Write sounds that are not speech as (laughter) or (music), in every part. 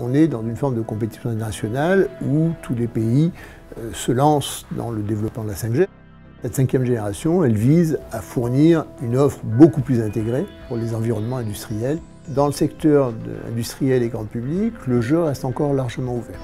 on est dans une forme de compétition internationale où tous les pays euh, se lancent dans le développement de la 5G. Cette cinquième génération, elle vise à fournir une offre beaucoup plus intégrée pour les environnements industriels. Dans le secteur industriel et grand public, le jeu reste encore largement ouvert.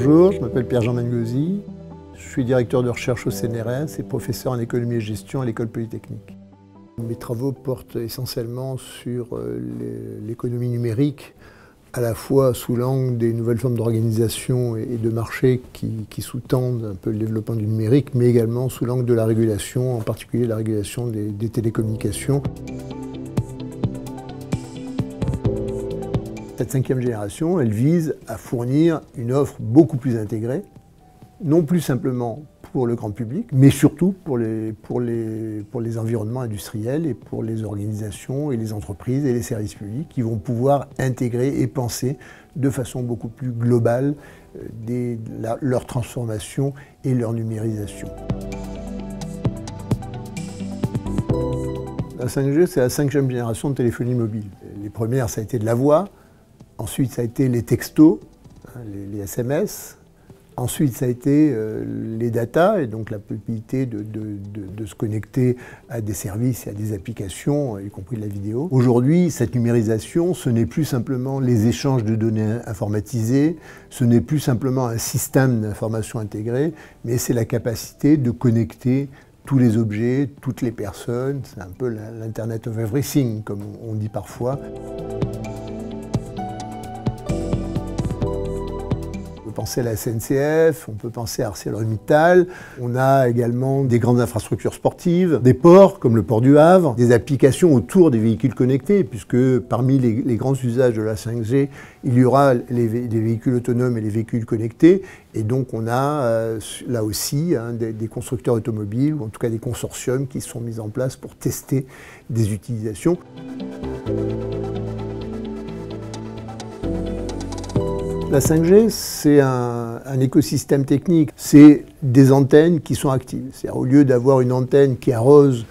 Bonjour, je m'appelle Pierre-Jean Mengosi. Je suis directeur de recherche au CNRS et professeur en économie et gestion à l'école polytechnique. Mes travaux portent essentiellement sur euh, l'économie numérique, à la fois sous l'angle des nouvelles formes d'organisation et de marché qui, sous-tendent un peu le développement du numérique, mais également sous l'angle de la régulation, en particulier la régulation des télécommunications. Cette cinquième génération, elle vise à fournir une offre beaucoup plus intégrée, non plus simplement pour le grand public, mais surtout pour les, pour les, pour les environnements industriels et pour les organisations et les entreprises et les services publics qui vont pouvoir intégrer et penser de façon beaucoup plus globale euh, leur transformation et leur numérisation. La 5G, c'est la cinquième génération de téléphonie mobile. Les premières, ça a été de la voix, Ensuite, ça a été les textos, hein, les, SMS. Ensuite, ça a été euh, les datas et donc la possibilité de, se connecter à des services et à des applications, y compris la vidéo. Aujourd'hui, cette numérisation, ce n'est plus simplement les échanges de données informatisées, ce n'est plus simplement un système d'information intégré, mais c'est la capacité de connecter tous les objets, toutes les personnes. C'est un peu l'Internet of Everything, comme on dit parfois. Penser à la SNCF, on peut penser à ArcelorMittal. On a également des grandes infrastructures sportives, des ports comme le port du Havre, des applications autour des véhicules connectés, puisque parmi les, grands usages de la 5G, il y aura les, véhicules autonomes et les véhicules connectés. Et donc on a euh, là aussi hein, des, des, constructeurs automobiles, ou en tout cas des consortiums qui sont mis en place pour tester des utilisations. La 5G, c'est un, écosystème technique. C'est des antennes qui sont actives. au lieu d'avoir une antenne qui arrose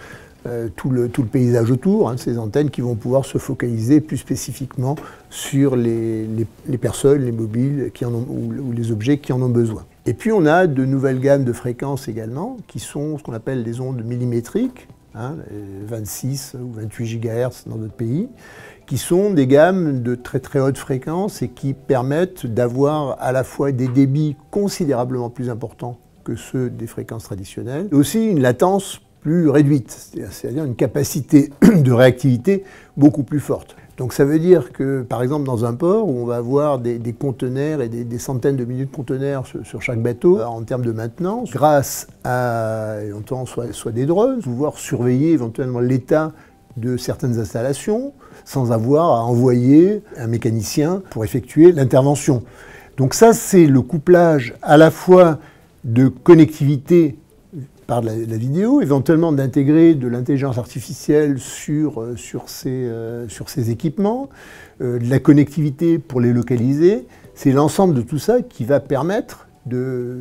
euh, tout, le, paysage autour, hein, ces antennes qui vont pouvoir se focaliser plus spécifiquement sur les, personnes, les mobiles ou, les objets qui en ont besoin. Et puis on a de nouvelles gammes de fréquences également, qui sont ce qu'on appelle les ondes millimétriques, 26 hein, ou 28 GHz dans d'autres pays, qui sont des gammes de très très haute fréquence et qui permettent d'avoir à la fois des débits considérablement plus importants que ceux des fréquences traditionnelles, et aussi une latence plus réduite, c'est-à-dire une capacité (clears throat) de réactivité beaucoup plus forte. Donc ça veut dire que, par exemple, dans un port où on va avoir des, conteneurs et des, centaines de milliers de conteneurs sur, chaque bateau, en termes de maintenance, grâce à soit, soit des drones, pouvoir surveiller éventuellement l'état de certaines installations sans avoir à envoyer un mécanicien pour effectuer l'intervention. Donc ça, c'est le couplage à la fois de connectivité par la, vidéo, éventuellement d'intégrer de l'intelligence artificielle sur, euh, euh, ces équipements, euh, de la connectivité pour les localiser. C'est l'ensemble de tout ça qui va permettre de,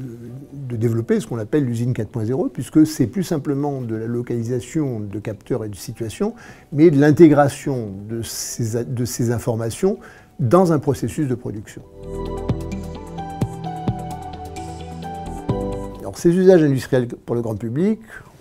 développer ce qu'on appelle l'usine 4.0, puisque c'est plus simplement de la localisation de capteurs et de situations, mais de l'intégration de ces, de ces informations dans un processus de production. ces usages industriels pour le grand public,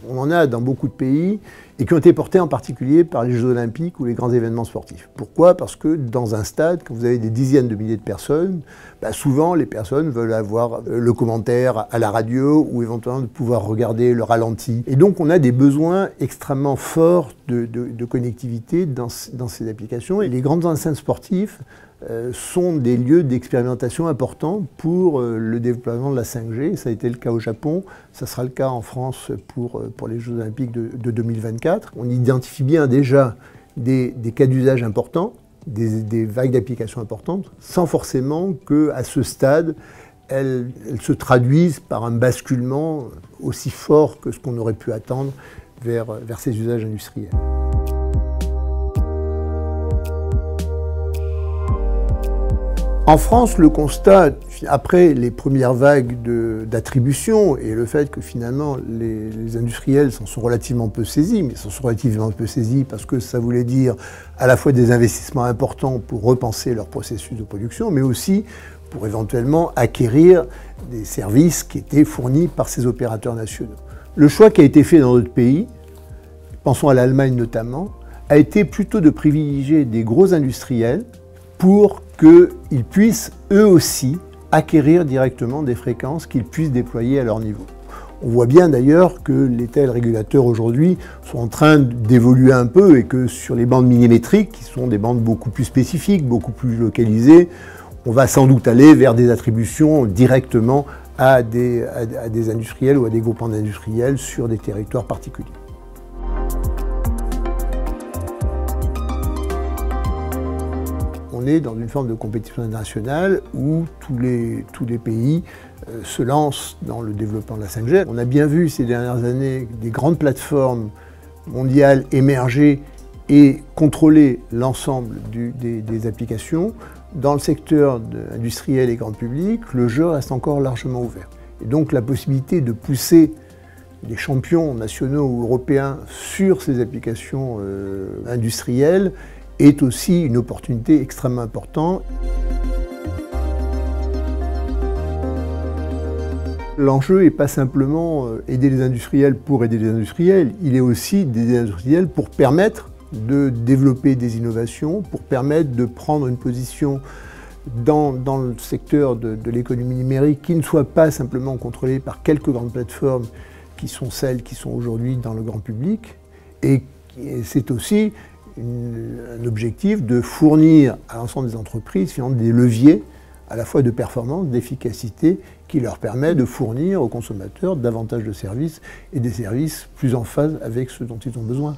on en a dans beaucoup de pays et qui ont été portés en particulier par les Jeux olympiques ou les grands événements sportifs. Pourquoi? Parce que dans un stade, quand vous avez des dizaines de milliers de personnes, bah, souvent les personnes veulent avoir euh, le commentaire à la radio ou éventuellement de pouvoir regarder le ralenti. Et donc on a des besoins extrêmement forts de, connectivité dans, dans, ces applications. Et les grandes enceintes sportives sont des lieux d'expérimentation importants pour euh, le développement de la 5G. Ça a été le cas au Japon, ça sera le cas en France pour, euh, les Jeux Olympiques de, 2024. On identifie bien déjà des, cas d'usage importants, des, vagues d'application importantes, sans forcément qu'à ce stade, elles, se traduisent par un basculement aussi fort que ce qu'on aurait pu attendre vers ces usages industriels. En France, le constat, après les premières vagues d'attribution et le fait que finalement les, industriels s'en sont relativement peu saisis, mais s'en sont relativement peu saisis parce que ça voulait dire à la fois des investissements importants pour repenser leur processus de production, mais aussi pour éventuellement acquérir des services qui étaient fournis par ces opérateurs nationaux. Le choix qui a été fait dans d'autres pays, pensons à l'Allemagne notamment, a été plutôt de privilégier des gros industriels pour qu'ils puissent eux aussi acquérir directement des fréquences qu'ils puissent déployer à leur niveau. On voit bien d'ailleurs que les tels régulateurs aujourd'hui sont en train d'évoluer un peu et que sur les bandes millimétriques, qui sont des bandes beaucoup plus spécifiques, beaucoup plus localisées, on va sans doute aller vers des attributions directement à des, industriels ou à des groupements d'industriels sur des territoires particuliers. Dans une forme de compétition internationale où tous les, tous les pays euh, se lancent dans le développement de la 5G. On a bien vu ces dernières années des grandes plateformes mondiales émerger et contrôler l'ensemble des, applications. Dans le secteur industriel et grand public, le jeu reste encore largement ouvert. Et donc la possibilité de pousser les champions nationaux ou européens sur ces applications euh, industrielles est aussi une opportunité extrêmement importante. L'enjeu n'est pas simplement euh, aider les industriels pour aider les industriels, il est aussi aider les industriels pour permettre de développer des innovations, pour permettre de prendre une position dans, le secteur de, de l'économie numérique qui ne soit pas simplement contrôlée par quelques grandes plateformes qui sont celles qui sont aujourd'hui dans le grand public. Et c'est aussi un objectif de fournir à l'ensemble des entreprises des leviers à la fois de performance, d'efficacité, qui leur permet de fournir aux consommateurs davantage de services et des services plus en phase avec ce dont ils ont besoin.